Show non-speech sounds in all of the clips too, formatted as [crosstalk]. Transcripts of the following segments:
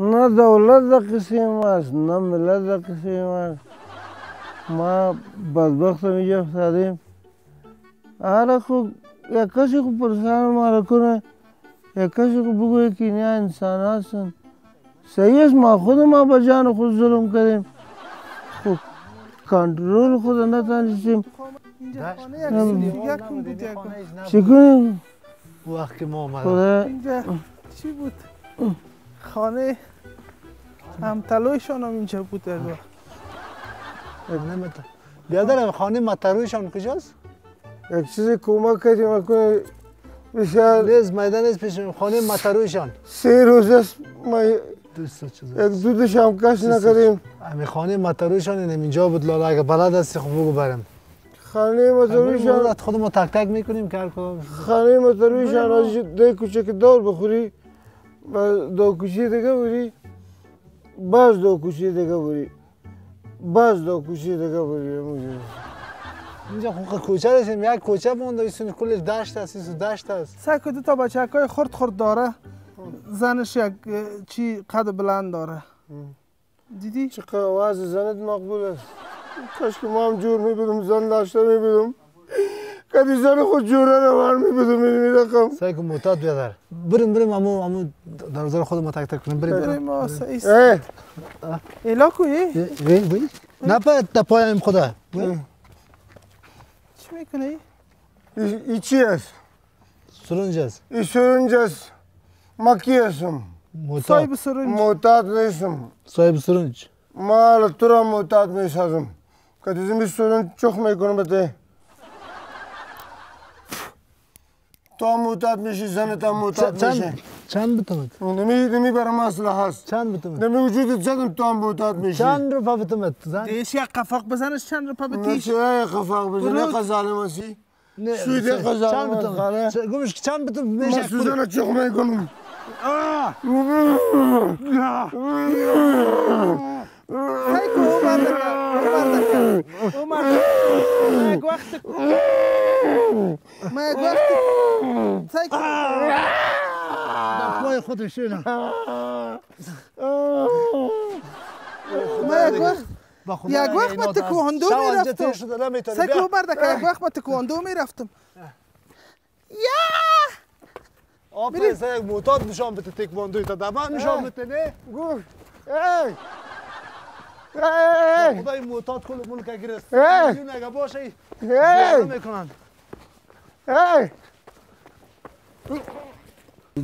نه دولت در قسم است نه ملت در قسم است ما بدبختم اینجا افتادیم هر خوب یک کسی خوب پرسان ما را کنه یک کسی خوب بگوی که اینها انسان هستن. صحیح است ما خود ما به جان خود ظلم کردیم. خب کنترل خود نتانستیم چی کنیم؟ وقت که ما اینجا چی بود؟ خانه همتلویشان هم اینجا بود در نمی‌تونم. بیادر خانه مترویشان کجاست؟ یک چیزی کمک کردیم اکنه بسیار نیست میدان نیست پیش خانه مترویشان سه روز است ما یک دو دوش هم کش نکردیم. امی خانه مترویشان اینم اینجا بود لالا اگه بلد هستی خب بگو برم. خانه مطرویشان ما خود ما تک تک می‌کنیم که هر کدام خانه مطرویشان از ده کوچه که دور بخوری و دو کوچه دیگه بری باز دو کوچه دیگه بری. باز دو کوچه دیگه بری. همونجوری. اینجا خب کوچه داشتیم یک کوچه مونده. ایسون کلش دشت است. ایسون دشت است. سعی که دو تا بچه های خورد خورد داره. زنش یک چی قد بلند داره. دیدی؟ چقدر آواز زنت مقبول است. کاش که ما هم جور میبودم زن داشته میبودم کدی زن خود جوره روان میبودم این رقم سعی کن معتاد بیادر بریم بریم امو امو در خود ما تک تک کنیم بریم بریم بریم ما سعی اه ایلا کوی وی وی نه پا تا پایم خدا وی. چی می‌کنی؟ ای ای چی است سرنج است ای سرنج است ما کی هستم معتاد صاحب سرنج معتاد نیستم صاحب سرنج ما حالا تو را معتاد می‌سازم که دیزی می سرنج چخ می‌کنم بته تو هم معتاد میشی زنت هم معتاد میشه چند چند بتمت نمی نمی برام اصله هست چند بتمت نمی وجودت زدم تو هم معتاد میشی چند رو بتمت زن دیش یک قفاق بزنش چند رو پا نه بتیش چه خفاق بزنی برو. قزالم هستی نه، سوی چه- قزالم چند هست، خاله. بتمت گمش چند بتمت ما میشه سوزن چخ می‌کنم سعی که او بردکه او بردکه او مردکه ما یک وقت ما یک وقت سعی که پای خودشونه ما یک وقت یک وقت با تکواندو می‌رفتم. سعی که او بردکه یک وقت با تکواندو می‌رفتم. آفرین سه یک معتاد نشان بده تکواندوی تا دبا نشان بده نه؟ گوش. ای! ای! خدای معتاد کل ملک گرست اه. جون اگه باشه ای! می‌کنن. ای!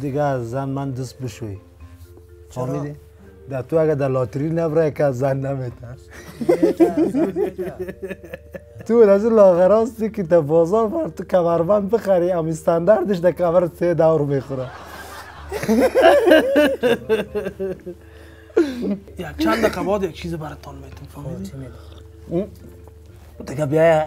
دیگه از زن من دست بشوی. فهمیدی؟ در تو اگه در لاتری نبره که از زن نمیتر تو از این لاغراستی که در بازار بر تو کمربند بخری هم استانداردش در کمر سه دور می‌خوره. یک چند دقیقه بعد یک چیز براتان می‌تونم فهمیدی؟ دیگه بیا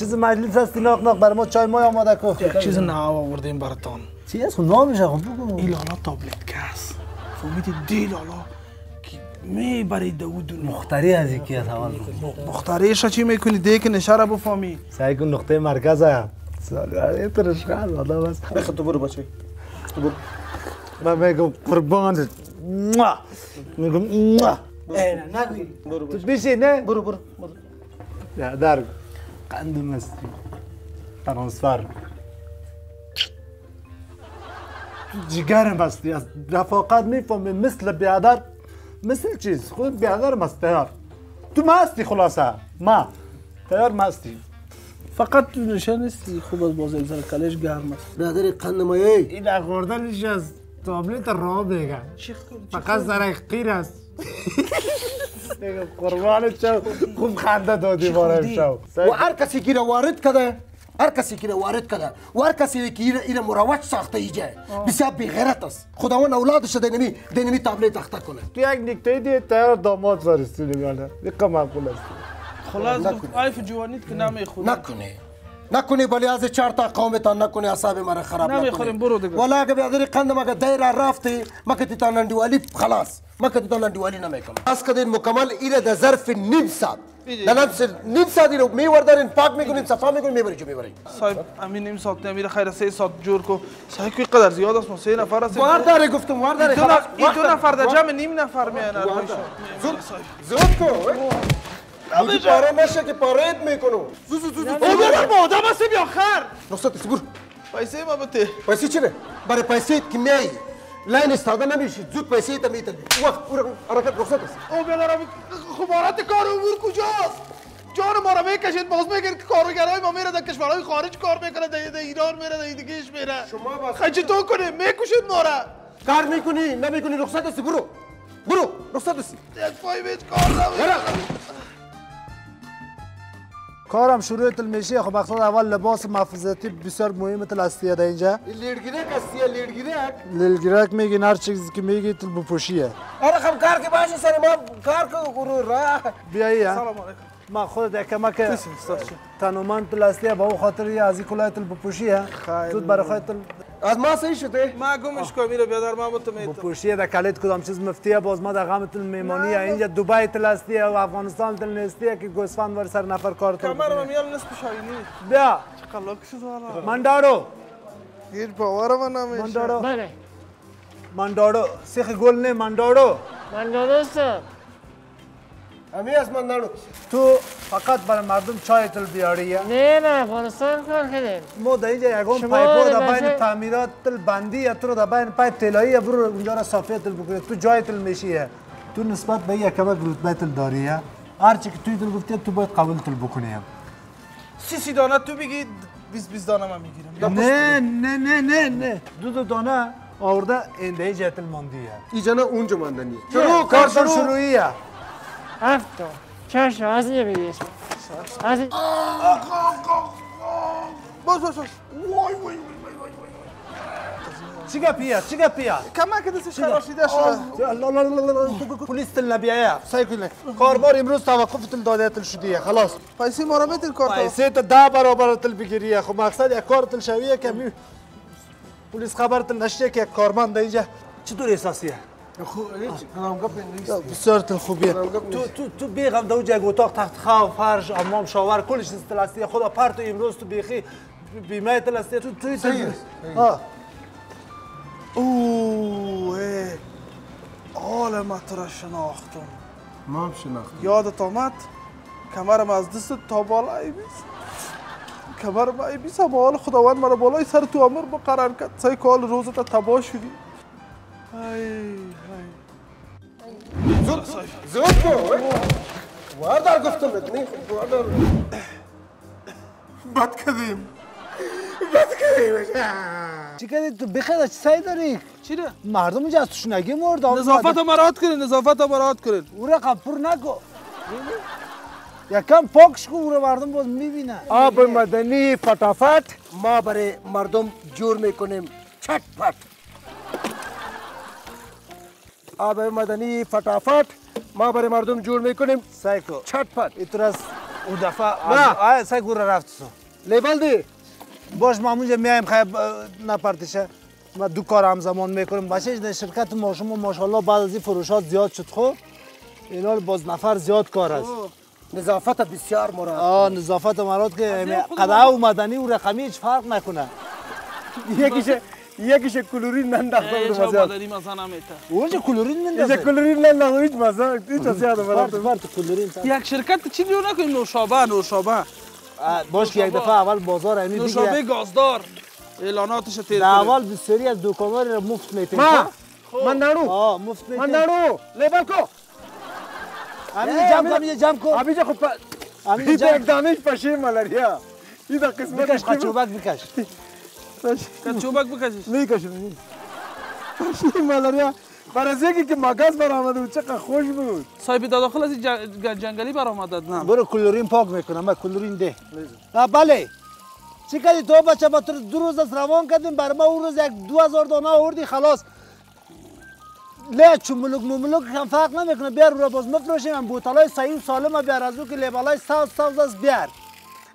چیز مجلس است ناق ناق برای ما چای ما آماده کو چیز نو آوردیم براتون. چی است خود خب نامش خب بگو. این لا تابلت کس فهمید دی کی می برای داود مختاری از یکی از اول ش چی می‌کنی؟ دی که نشاره بفهمی سعی کن نقطه مرکز هم. سالواره ترش خال والا بس. بخ تو برو بچه تو برو. من میگم قربان. میگم موا. نه نگوی برو بیشی نه؟ برو برو برو. در قندم هستی ترانسفر. جگرم هستی از رفاقت می‌فهمی مثل بیادر. مثل چیز؟ خود بیادر مست تیار تو مستی خلاصه. ما. تیار مستی. فقط تو نشان نیستی. خوب از بازی زر کلش گرم است. برادر قند مایه. این خوردنش از تابلت را چی فقط سر قیر است. [laughs] قربان شو. خوب خنده دادی بار امشب و هر کسی گیر وارد کده هر کسی که وارد کرده و هر کسی که این مروج ساخته ایجا بسیار بیغیرت است. خداوند اولادش دینمی دینمی تابلت تخته کنه. تو یک نکته دیگه تیار داماد فرستیدیم یعنی یک معقول است. خلاص عیف جوانیت که نمی‌خوری نکنه نکنه ولی از چهار تا قومتان نکنه اعصاب مرا خراب نمی‌خوریم، برو دیگه. ولی اگه بیادری قند مگه دیر رفتی مکه تیتا نندیوالی خلاص. مکه تیتا نندیوالی نمی‌کنم از کدین مکمل ایره در ظرف نیم ساعت. در نفس نیم ساعت رو میوردارین پاک می‌کنین صفا می‌کنین می‌بری جو می‌بری صاحب همین نیم ساعت نمیره خیر سه ساعت جور کو صاحب که قدر زیاد است ما سه نفر هستیم. وارداره گفتم وارداره این دو نفر در جمع نیم نفر میان زود کو بودی پاره نشه که پارهت می‌کنم. زود زود زود. او بیادر با آدم هستی بیا خر؟ است برو پیسه ما بته پیسه چیه برای پیسه که میایی لاین استاده نمیشی زود پیسه تا می‌تونی وقت برو حرکت رخصت. است او بیادر خبارات کار امور کجاست؟ جان ما رو می‌کشید باز میگن که کارگرای ما میره در کشورهای خارج کار می‌کنه در ایران میره در دیگهش میره. شما بس- خیلی چطور کنیم می‌کشید ما را. کار می‌کنی نمی‌کنی رخصت است برو. برو رخصت است یک پای بیت کار نمیره کارم شروع تل میشه خب مقصد اول لباس محافظتی بسیار مهم تل هستیه در اینجا. لیڈگیرک هستی لیڈگیرک لیلگیرک میگین هر چیزی که میگی تل بپوشیه آره خب کار که باشه سر ما کار که برو راه بیایی ها. سلام علیکم. ما خود یک کمک تنومند تل هستیه با او خاطر یه از این کلاه تل بپوشیه زود برای تل از ما صحیح شده؟ ما گمش کنم میره بیادر ما بتو میتم بپوشیه در کلیت کدام چیز مفتیه باز ما در غم تل میمانیه اینجا دوبای تل هستیه و افغانستان تل نیستیه که گوسفند ور سر نفر کار تل کمر ما میال نصف شاینی بیا. قلاک شد والا مندارو گیر باور ما نمیشه. مندارو بله. مندارو سیخ گل نه مندارو من درسته همین از من نرو. تو فقط برای مردم چای تل بیاریه نه نه افغانستان کار کردیم ما در اینجا یکم شما پایپو در بین تعمیرات تل بندی یا تو رو در بین پایپ تلایی برو اونجا را صافی تل بکنی. تو جای تل میشیه تو نسبت به یک کمک رتبه تل داریه هر چی که توی تل گفتی تو باید قبول تل بکنی سی سی دانه تو بگی بیس بیس دانه من می‌گیرم. نه نه نه نه نه. دو دو دانه آورده اینده جای تل ماندیه اینجا نه اونجا ماندنیه. شروع شروع کار کار شروع شروع شروعیه هفت تا چشم از اینجا بگی اسم از این باز باز باز وای وای چی گپیه چی گپیه کمک دستش خراشیده شده پلیس تل نبیایه سعی کنه کاربار امروز توقف تل داده تل شدیه خلاص پیسه ما رو بتل کارتا پیسه تا ده برابر تل بگیریه خب مقصد یک کار تل شویه که پلیس خبر تل نشه که کارمند اینجا چطور احساسیه بسیار تل خوبیه. تو تو تو بیغم دو جای اتاق تخت خواب فرش امام شاور کلش تل هستی خدا پر تو امروز تو بیخی بیمه تل هستی تو توی آه. اوه تو را شناختم. ما هم شناخت یادت آمد؟ کمرم از دست تا بالا ای بیس کمرم ای بیس اما حال خداوند مرا بالای سر تو امر بقرار کرد. سعی که حال روزت تباه شدی زود زود کو واردار گفتم بهت نه واردار بد کردیم چی کردی تو بخیر چی سعی داری؟ مردم اینجا از مرد نظافت ما راحت کنین نظافت ما راحت کنین او را قپور نکو یکم پاکش کو او را مردم باز می‌بینن آب مدنی فٹافٹ ما برای مردم جور می‌کنیم چٹ پٹ آب مدنی فٹافٹ ما برای مردم جور می‌کنیم. سعی کو چٹ پٹ ایتر از او دفعه. آه سعی کو را رفت سو لیبل دی. باش ما اونجا میایم خیلی نپرتشه ما دو کار همزمان می‌کنیم. بچه در شرکت ما شما ماشاءالله بعد از این فروشات زیاد شد خب؟ اینا باز نفر زیاد کار است. نظافت بسیار مراد. آه نظافت مراد که قدعه و مدنی و رقمی هیچ فرق نکنه. یکیش یکیش کلورین ننداخته بود مزه. مادری مزه نمیته اونجا کلورین اینجا مندازه کلورین ننداخته هیچ مزه هیچ زیاد فرد مراد فرد کلورین. یک شرکت چی لیو نکنیم نوشابه نوشابه. آه، باش که یک دفعه اول بازار اینی نوشابه دیگه گازدار. اعلاناتش تیر اول بسیاری از دکاندار را مفت میتیم ما من نارو آه مفت من میتیم نارو لیبل کو همین جمع کن همین جمع کن همین این جمع یک دانش پشه ملاریا. این قسمت بکش قچوبک بکش چوبک بکشیش می‌کشم ملاریا برای از یکی که مگس برآمده بود چقدر خوش بود صاحب داخل از جنگلی برآمدد نه برو کلورین پاک می‌کنم من کلورین ده آه، بله چی کردی تو بچه با تو دو روز از روان کردیم بر ما اون روز یک دو هزار دانه آوردی خلاص له چملک مملک هم فرق نمی‌کنه بیار رو باز مفروشیم هم بوتالای صحیح و سالم بیار از او که لیبالای ساوز است بیار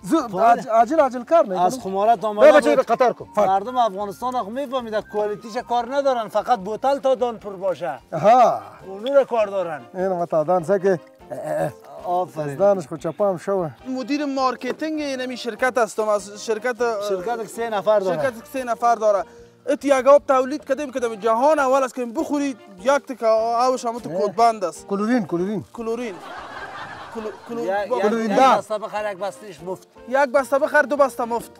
زود عج- عاجل عاجل کار از می‌کنم خمارت بیا آمده بچه. قطار کن فرق. مردم افغانستان هم میفهمیده کوالیتیش کار ندارن فقط بوتل تا دان پر باشه ها اونو کار دارن این متادان سکه آفرین دانش خود چپام شو مدیر مارکتینگ اینمی شرکت هستم از شرکت شرکت سه نفر داره شرکت سه نفر داره ات یک آب تولید کردیم که در جهان اول است که بخوری یک تک آبش هم تو کودبند است کلورین کلورین کلورین کلو- کلو- یک-. بسته بخر یک بستهش مفت. یک بسته بخر دو بسته مفت.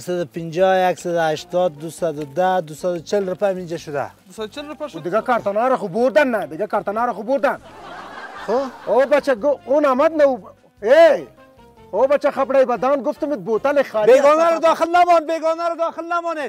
150 180 210 240 روپये اینجا شده. 240 روپیه شد دیگه کارتنا رو خوب بردن نه. دیگه کارتنا رو خوب بردن. خب؟ او بچه گو- اون آمد نه ای! او بچه خبره بدان گفتم بوتل خالی بیگانه رو داخل نمان بیگانه رو داخل نمانه.